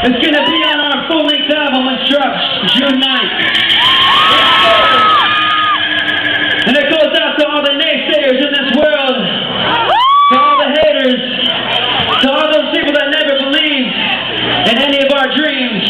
It's going to be on our full-length album on drops June 9th. And it goes out to all the naysayers in this world, to all the haters, to all those people that never believed in any of our dreams.